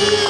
you.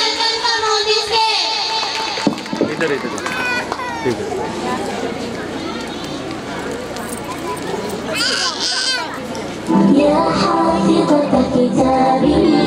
ただいい。出てくい。Yeah, how you got the guitar?